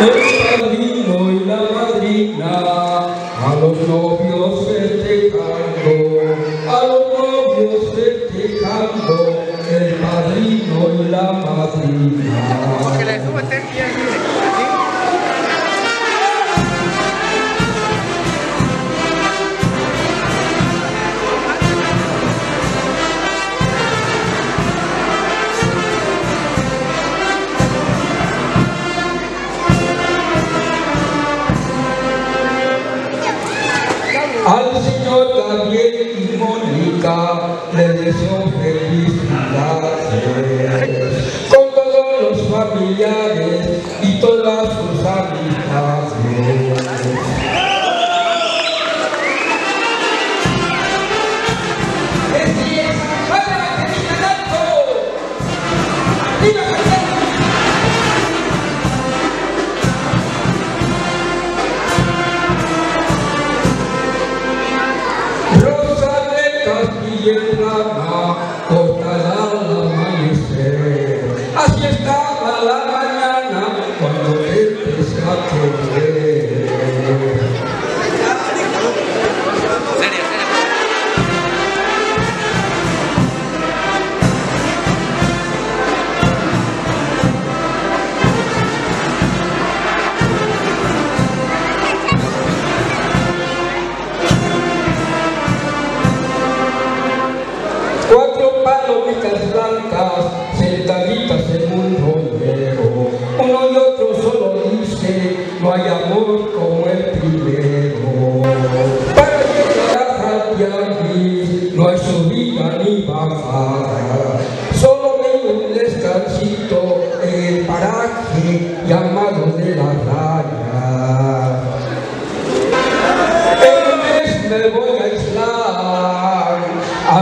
El padrino y la madrina a los novios festejando. Mónica le deseo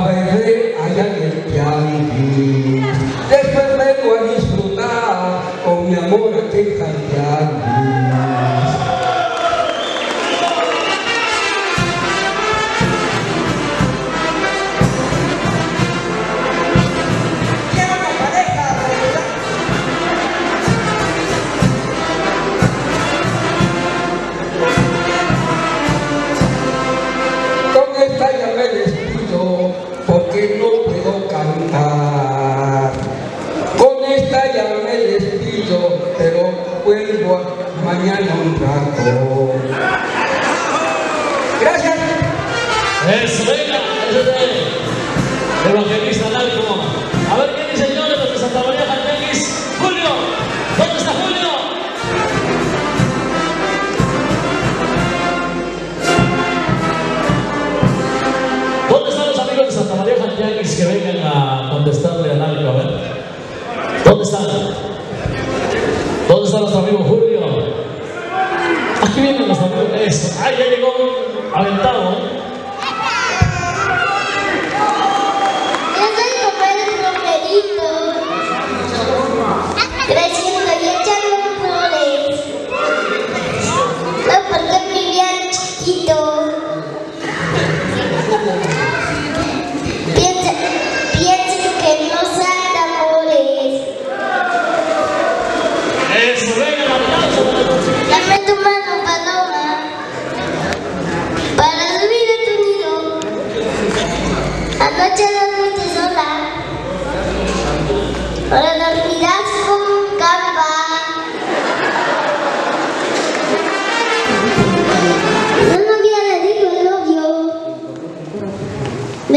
a vuelvo mañana un rato. Gracias. Eso, venga, ese es el evangelista Narco.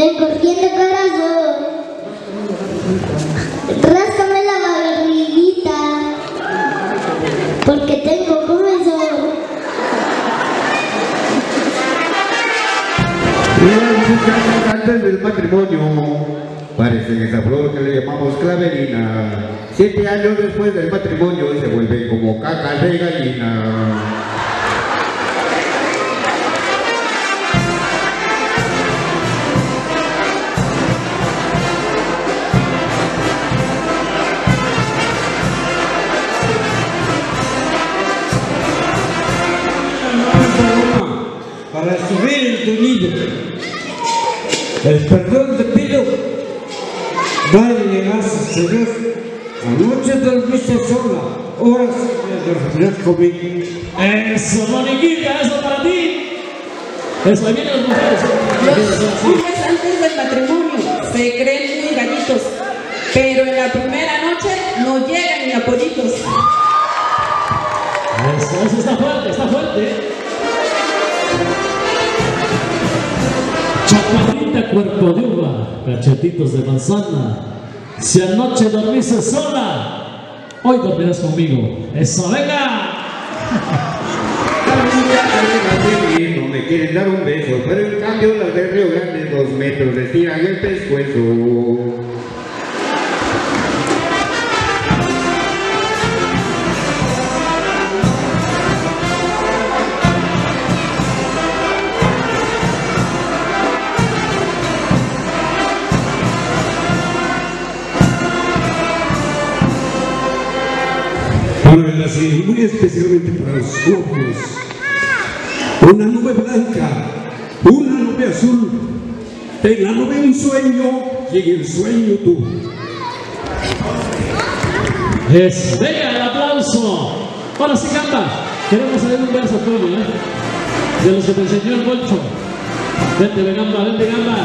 Ven corriendo corazón. Ráscame la barriguita. Porque tengo comezón. Las muchachas antes del matrimonio parecen esa flor que le llamamos claverina. Siete años después del matrimonio se vuelve como caca de gallina. Para subir en tu nido. El perdón te pido, dale gracias Señor. Anoche dormiste sola, ahora sí me dormirás conmigo. Eso, Moniquita, eso para ti. Eso, ahí vienen las mujeres. Los hombres antes del matrimonio se creen muy gallitos, pero en la primera noche no llegan ni a pollitos. Eso, eso está fuerte, está fuerte. Cuerpo de uva, cachetitos de manzana. Si anoche dormiste sola, hoy dormirás conmigo. Eso, venga. Me quieren dar un beso, pero en cambio las de Río Grande dos metros les tiran el pescuezo. Muy especialmente para los novios. Una nube blanca, una nube azul. En la nube un sueño y en el sueño tú. Es, venga el aplauso. Ahora sí canta. Queremos saber un verso tuyo, ¿eh? De los que te enseñó el Bolcho. Vente, Gamba, vente, Gamba.